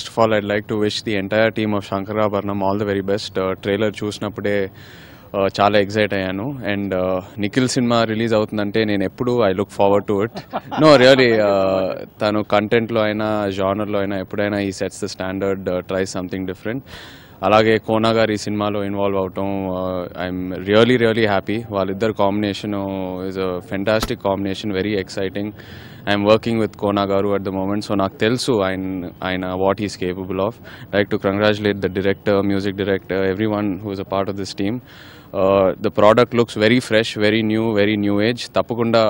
First of all I'd like to wish the entire team of Sankarabharanam all the very best trailer చూసినప్పుడే చాలా excite అయ్యాను. And Nikhil cinema release అవుతుందంటే నేను ఎప్పుడు I look forward to it no really తను కంటెంట్లో అయినా జానర్లో అయినా ఎప్పుడైనా ఈ sets the standard try something different అలాగే కోనా గారు ఈ సినిమాలో ఇన్వాల్వ్ అవటం ఐఎమ్ రియలీ రియలీ హ్యాపీ వాళ్ళిద్దరు combination is a fantastic combination very exciting I'm working with Kona garu at the moment so నాకు తెలుసు ఆయన ఆయన what is capable of like to congratulate the director music director everyone who is a part of this team the product looks very fresh very new very new age తప్పకుండా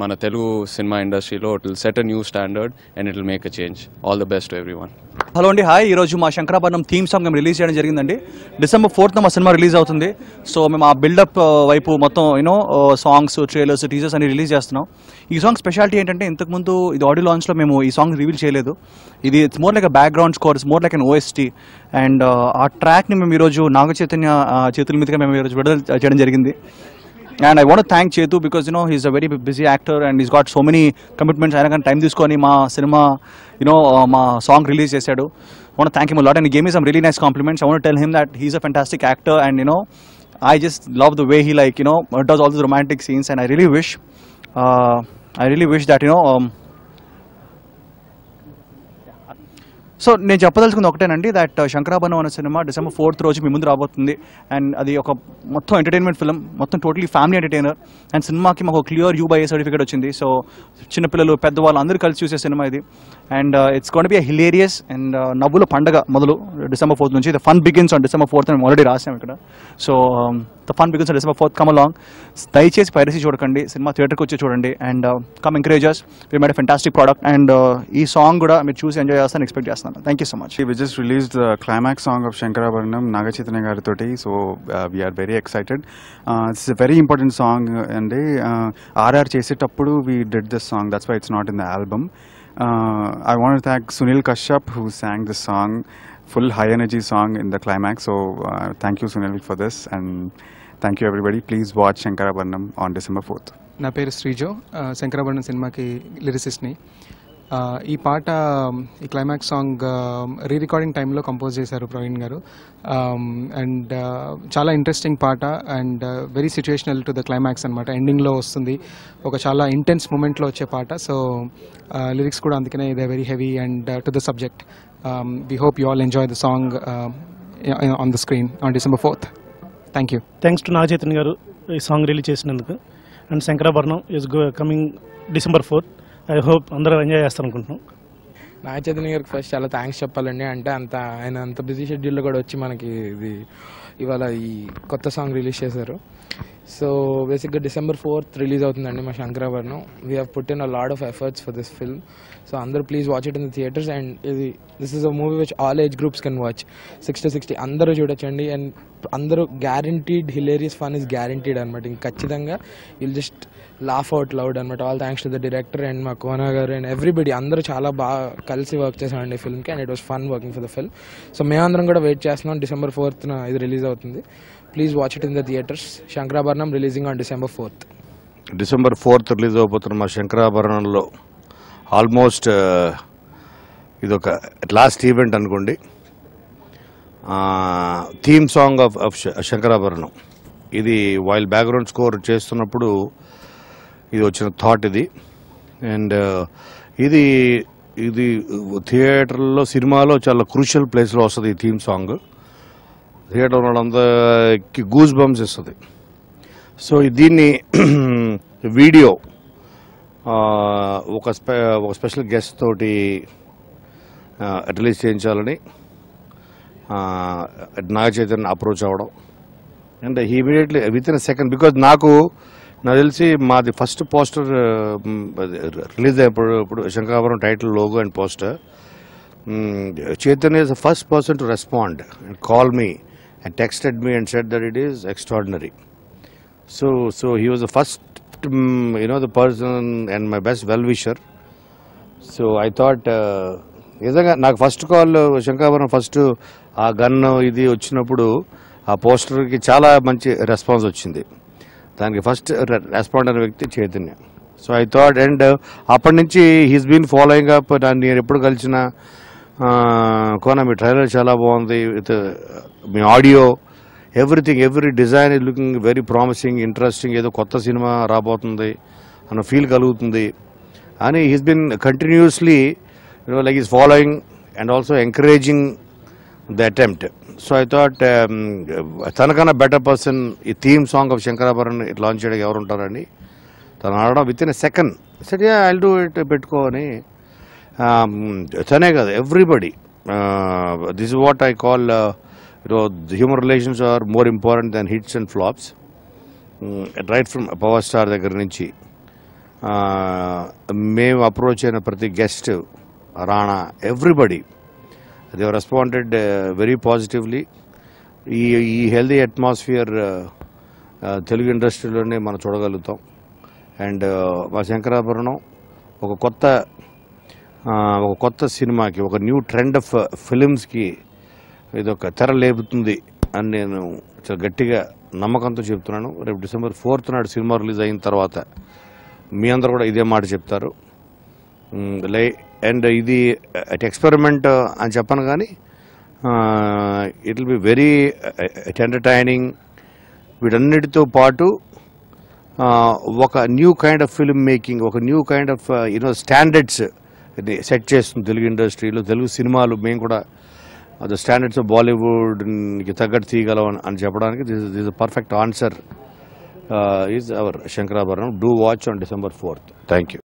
మన Telugu cinema ఇండస్ట్రీలో it will set a new standard and it will make a change all the best everyone hello అండి hi. ఈరోజు మా Sankarabharanam theme song మేము release చేయడం జరిగిందండి. December fourth మా సినిమా రిలీజ్ అవుతుంది. సో మేము ఆ బిల్డప్ uh, వైపు మొత్తం you know songs trailers teasers అన్ని రిలీజ్ చేస్తున్నాం. ఈ సాంగ్ స్పెషాలిటీ ఏంటంటే ఇంతకుముందు ఇది ఆడియో లాంచ్లో మేము ఈ సాంగ్ రివీల్ చేయలేదు. ఇది it's more like background score it's more like an OST and ఆ ట్రాక్ని మేము ఈరోజు నాగ చైతన్య uh, చేతుల మీదుగా మేము ఈరోజు విడుదల చేయడం జరిగింది. And I want thank Chaitu because you know he's a very busy actor and is got so many commitments అయినా కానీ టైం తీసుకొని మా సినిమా యూనో మా సాంగ్ రిలీజ్ చేశాడు. Want thank you lot and gave ఈ some really nice compliments I want tell him that he's a fantastic actor and you know I just love the way he like you know does all this romantic scenes and I really wish I really wish that you know so నేను చెప్పదలుచుకుంది ఒకటేనండి that uh, Shankarabharanam అనే cinema December fourth రోజు మీ ముందు రాబోతుంది. And అది ఒక మొత్తం ఎంటర్టైన్మెంట్ ఫిల్మ్ మొత్తం టోటలీ ఫ్యామిలీ ఎంటర్టైనర్ అండ్ సినిమాకి మాకు క్లియర్ యూ బై సర్టిఫికేట్ వచ్చింది. సో చిన్నపిల్లలు పెద్దవాళ్ళు అందరూ కలిసి చూసే సినిమా ఇది. And it's gonna be hilarious and నవ్వుల పండగ మొదలు డిసెంబర్ ఫోర్త్ నుంచి. The fun begins on December fourth మేము ఆల్రెడీ రాసాం ఇక్కడ. So um, the fun begins December fourth come along దయచేసి పైరసీ చూడకండి సినిమా థియేటర్కి వచ్చి చూడండి and come encouragers we made fantastic product and ఈ సాంగ్ కూడా మీరు చూసి ఎంజాయ్ చేస్తాను ఎక్స్పెక్ట్ చేస్తాను thank you so much we just released climax song of Shankarabharanam Naga Chaitanya గారితో so we are very excited it's very important song అండి RR చేసేటప్పుడు we did this song that's why it's not in the album I want thank Sunil thank Sunil song who song full high energy song in the climax, so uh, thank you Sunil for this and thank you everybody. Please watch Shankarabharanam on December 4th. నా పేరు శ్రీజో శంకరాభరణం సినిమాకి లిరిసిస్ట్ని ఈ పాట ఈ climax song re recording టైంలో compose చేశారు ప్రవీణ్ గారు. అండ్ చాలా ఇంట్రెస్టింగ్ పాట and very situational to the climax అనమాట ఎండింగ్లో వస్తుంది. ఒక చాలా ఇంటెన్స్ మూమెంట్లో వచ్చే పాట. సో లిరిక్స్ కూడా అందుకనే ఇదే very heavy and to the subject we hope you all enjoy the song on the screen on December fourth thank you thanks to Naga Chaitanya garu ఈ సాంగ్ రిలీజ్ చేసినందుకు. And Shankarabharanam is coming December fourth I hope అందరూ enjoy చేస్తారు అనుకుంటున్నాం నాగ చైతన్య గారికి first చాలా thanks చెప్పాలండి. అంటే అంత ఆయన అంత బిజీ షెడ్యూల్లో కూడా వచ్చి మనకి ఇది ఇవాళ ఈ కొత్త సాంగ్ రిలీజ్ చేశారు. సో బేసిక్గా డిసెంబర్ ఫోర్త్ రిలీజ్ అవుతుందండి మా Shankarabharanam. We have put in a lot of efforts for this film so అందరూ please watch it in the theatres and ఇది this is a movie which all age groups can watch six to sixty అందరూ చూడొచ్చండి. And అందరూ guaranteed hilarious fun is guaranteed అనమాట ఇంక ఖచ్చితంగా will just laugh out loud అనమాట all thanks to the director and మా కోనా గారు అండ్ ఎవ్రీబడి అందరూ చాలా బాగా కలిసి వర్క్ చేసామండి ఫిల్మ్కి and it was fun working for the film so మేమందరం కూడా వెయిట్ చేస్తున్నాం. డిసెంబర్ ఫోర్త్న ఇది రిలీజ్ అవుతుంది. Please watch it in the theatres Shankarabharanam releasing on December fourth December fourth release అవబోతున్న మా శంకరాభరణంలో ఆల్మోస్ట్ uh, ఇదొక లాస్ట్ ఈవెంట్ అనుకోండి. Theme song of of Shankarabharanam. ఇది వైల్ బ్యాక్గ్రౌండ్ స్కోర్ చేస్తున్నప్పుడు ఇది వచ్చిన థాట్ ఇది. అండ్ uh, ఇది ఇది uh, థియేటర్లో సినిమాలో చాలా క్రూషియల్ ప్లేస్లో వస్తుంది ఈ థీమ్ సాంగ్ థియేటర్ వాళ్ళందరికి గూజ్ బంప్స్ ఇస్తుంది. సో దీన్ని వీడియో uh, ఒక స్పె ఒక స్పెషల్ గెస్ట్ తోటి uh, రిలీజ్ చేయించాలని uh, నాగ చైతన్య అప్రోచ్ అవ్వడం. And immediately within second because నాకు నాకు తెలిసి మాది ఫస్ట్ పోస్టర్ రిలీజ్ అయినప్పుడు ఇప్పుడు Shankarapuram title logo and poster Chaitanya is the first person to respond and call me and me me and that it it is So, so so was the first, first you know, the person and my best well wisher so I thought నిజంగా నాకు first call Shankarabharanam first ఆ గన్ ఇది వచ్చినప్పుడు ఆ పోస్టర్కి చాలా మంచి response వచ్చింది. దానికి ఫస్ట్ రెస్పాండ్ అయిన వ్యక్తి Chaitanya. So I thought and అప్పటి నుంచి హీస్ బీన్ ఫాలోయింగ్ అప్ నేను ఎప్పుడు కలిసిన కోన మీ ట్రైలర్ చాలా బాగుంది with me audio everything every design is looking very promising interesting ఏదో కొత్త సినిమా రాబోతుంది అన్న ఫీల్ కలుగుతుంది. అని he's been continuously you know like is following and also encouraging the attempt so I thought తనకన్నా బెటర్ పర్సన్ ఈ థీమ్ సాంగ్ ఆఫ్ శంకరాభరణ్ ఇట్లా లాంచ్ చేయడానికి ఎవరు ఉంటారని తను ఆడడం విత్ ఇన్ ఎ సెకండ్ సరే ఐ డూ ఇట్ పెట్టుకోని తనే కాదు everybody this what I call human relations are more important than hits and flops right from power star దగ్గర నుంచి మేము అప్రోచ్ అయిన ప్రతి guest Rana everybody they responded very positively ఈ ఈ healthy atmosphere uh, uh, Telugu ఇండస్ట్రీలోనే మనం చూడగలుగుతాం. అండ్ uh, మా శంకరాభరణం ఒక కొత్త ఒక కొత్త సినిమాకి ఒక న్యూ ట్రెండ్ ఆఫ్ ఫిలిమ్స్కి ఇదొక తెర లేపుతుంది అని నేను చాలా గట్టిగా నమ్మకంతో చెప్తున్నాను. రేపు డిసెంబర్ ఫోర్త్ నాడు సినిమా రిలీజ్ అయిన తర్వాత మీ అందరు కూడా ఇదే మాట చెప్తారు. లై అండ్ ఇది అట్ ఎక్స్పెరిమెంట్ అని చెప్పను కానీ it will be very entertaining వీటన్నిటితో పాటు ఒక new kind of film making ఒక new kind of you know standards set చేస్తుంది తెలుగు ఇండస్ట్రీలో తెలుగు సినిమాలు మేము కూడా ద స్టాండర్డ్స్ ఆఫ్ బాలీవుడ్కి తగ్గట్టు తీయగలం అని- చెప్పడానికి this this perfect answer is our Shankarabharanam do watch on December fourth thank you